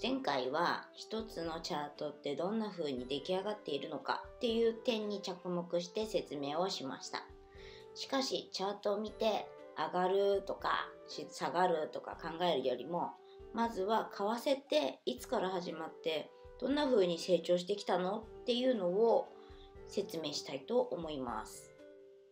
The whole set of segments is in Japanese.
前回は一つのチャートってどんな風に出来上がっているのかっていう点に着目して説明をしました。しかしチャートを見て上がるとか下がるとか考えるよりもまずは為替っていつから始まってどんな風に成長してきたのっていうのを説明したいと思います。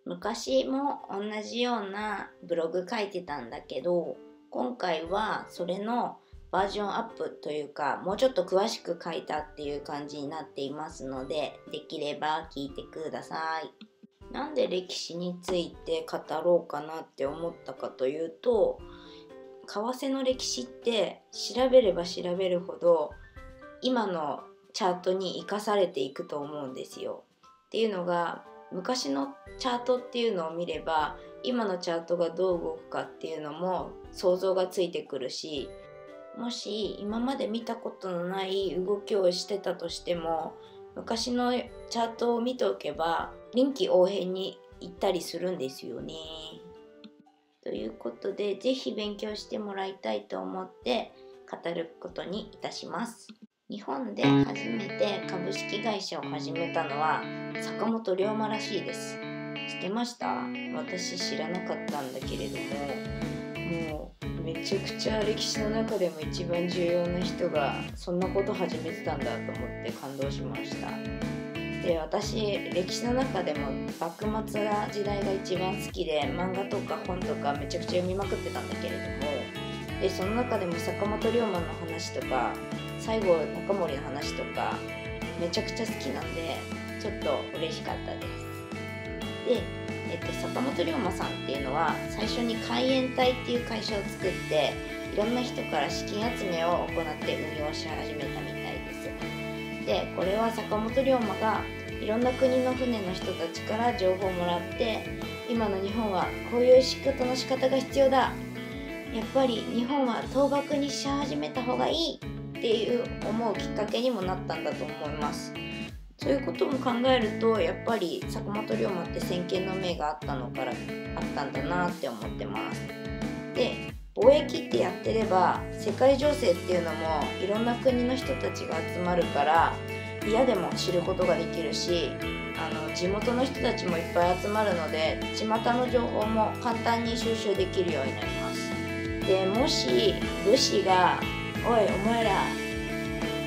昔も同じようなブログ書いてたんだけど今回はそれのバージョンアップというかもうちょっと詳しく書いたっていう感じになっていますのでできれば聞いてください。なんで歴史について語ろうかなって思ったかというと為替の歴史って調べれば調べるほど今のチャートに生かされていくと思うんですよ。っていうのが昔のチャートっていうのを見れば今のチャートがどう動くかっていうのも想像がついてくるしもし今まで見たことのない動きをしてたとしても昔のチャートを見ておけば臨機応変に行ったりするんですよね。ということで是非勉強してもらいたいと思って語ることにいたします。日本で初めて株式会社を始めたのは坂本龍馬らしいです。知ってました？私知らなかったんだけれどももうめちゃくちゃ歴史の中でも一番重要な人がそんなこと始めてたんだと思って感動しました。で私歴史の中でも幕末な時代が一番好きで漫画とか本とかめちゃくちゃ読みまくってたんだけれどもでその中でも坂本龍馬の話とか西郷隆盛の話とかめちゃくちゃ好きなんでちょっと嬉しかったです。でえっと、坂本龍馬さんっていうのは最初に海援隊っていう会社を作っていろんな人から資金集めを行って運用し始めたみたいです。でこれは坂本龍馬がいろんな国の船の人たちから情報をもらって今の日本はこういう仕事の仕方が必要だ。やっぱり日本は倒幕にし始めた方がいいっていう思うきっかけにもなったんだと思います。そういうことも考えるとやっぱり坂本龍馬って先見の明があったのからあったんだなって思ってます。で貿易ってやってれば世界情勢っていうのもいろんな国の人たちが集まるから嫌でも知ることができるしあの地元の人たちもいっぱい集まるので巷の情報も簡単に収集できるようになります。でもし武士が「おいお前ら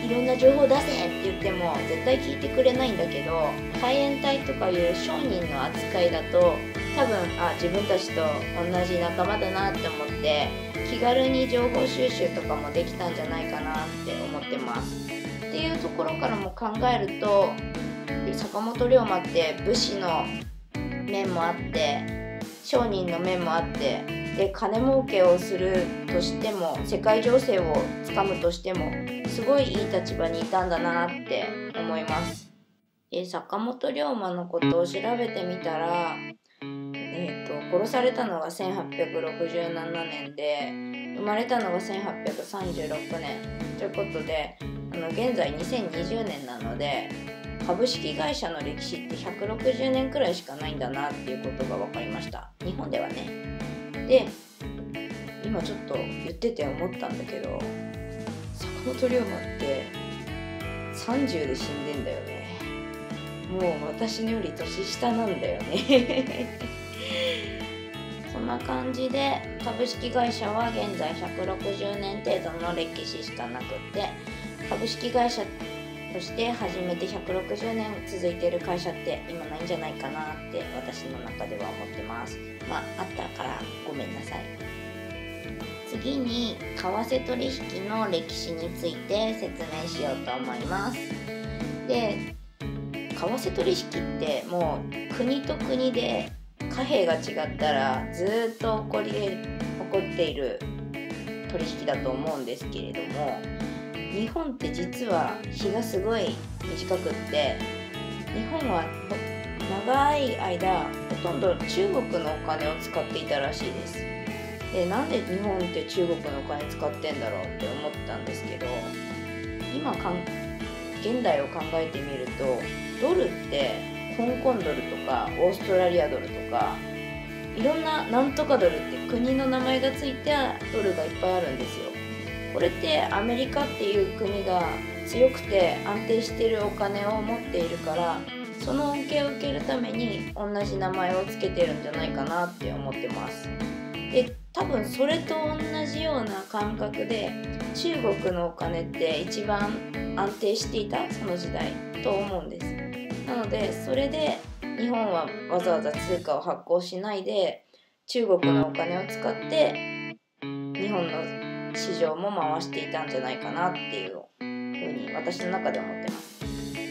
いろんな情報出せって言っても絶対聞いてくれないんだけど海援隊とかいう商人の扱いだと多分あ自分たちと同じ仲間だなって思って気軽に情報収集とかもできたんじゃないかなって思ってます。っていうところからも考えると坂本龍馬って武士の面もあって商人の面もあってで金儲けをするとしても世界情勢をつかむとしてもすごいいい立場にいたんだなって思います。で坂本龍馬のことを調べてみたら、えーと、殺されたのが1867年で生まれたのが1836年。ということであの現在2020年なので株式会社の歴史って160年くらいしかないんだなっていうことが分かりました。日本ではね。で今ちょっと言ってて思ったんだけど本龍馬って30で死んでんだよね。もう私より年下なんだよね。そんな感じで株式会社は現在160年程度の歴史しかなくって株式会社として始めて160年続いてる会社って今ないんじゃないかなって私の中では思ってます。まああったからごめんなさい。次に為替取引の歴史について説明しようと思います。で為替取引ってもう国と国で貨幣が違ったらずっと起こり起こっている取引だと思うんですけれども日本って実は日がすごい短くって日本は長い間ほとんど中国のお金を使っていたらしいです。でなんで日本って中国のお金使ってんだろうって思ったんですけど今かん現代を考えてみるとドルって香港ドルとかオーストラリアドルとかいろんななんとかドルって国の名前がついたドルがいっぱいあるんですよ。これってアメリカっていう国が強くて安定してるお金を持っているからその恩恵を受けるために同じ名前を付けてるんじゃないかなって思ってます。で多分それと同じような感覚で中国のお金って一番安定していたその時代と思うんですなのでそれで日本はわざわざ通貨を発行しないで中国のお金を使って日本の市場も回していたんじゃないかなっていうふうに私の中で思ってます。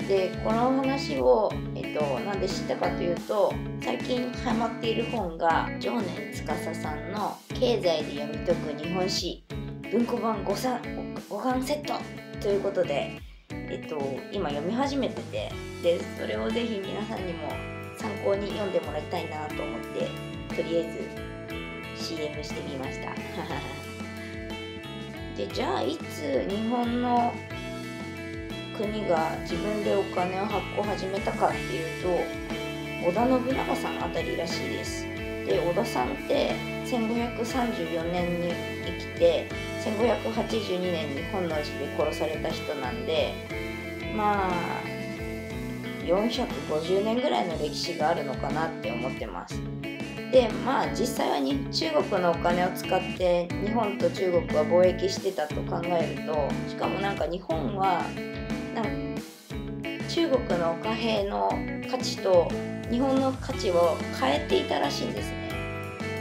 でこの話を、えっと、なんで知ったかというと最近ハマっている本が常年司さんの「経済で読み解く日本史文庫版 5, 5巻セット」ということで、えっと、今読み始めててでそれをぜひ皆さんにも参考に読んでもらいたいなと思ってとりあえず CM してみました。でじゃあいつ日本の国が自分でお金を発行始めたかっていうと織田信長さんあたりらしいです。で織田さんって1534年に生きて1582年に本能寺で殺された人なんでまあ450年ぐらいの歴史があるのかなって思ってます。でまあ実際はに中国のお金を使って日本と中国は貿易してたと考えるとしかもなんか日本は中国の貨幣の価値と日本の価値を変えていたらしいんですね。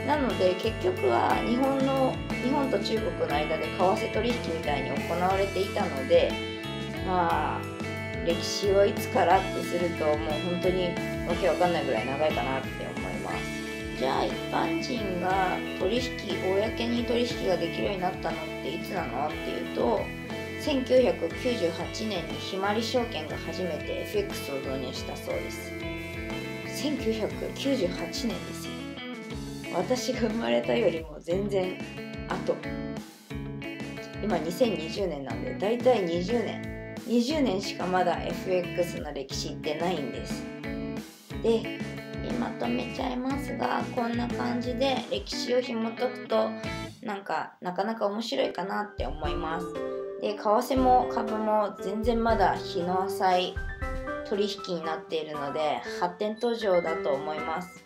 なので結局は日本の日本と中国の間で為替取引みたいに行われていたのでまあ歴史をいつからってするともう本当にわけわかんないぐらい長いかなって思います。じゃあ一般人が取引公に取引ができるようになったのっていつなのっていうと1998年にひまり証券が初めて FX を導入したそうです。1998年ですよ。私が生まれたよりも全然後。今2020年なんでだいたい20年20年しかまだ FX の歴史ってないんです。でまとめちゃいますがこんな感じで歴史を紐解くとなんかなかなか面白いかなって思います。で為替も株も全然まだ日の浅い取引になっているので発展途上だと思います。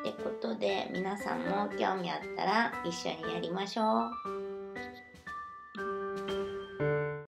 ってことで皆さんも興味あったら一緒にやりましょう。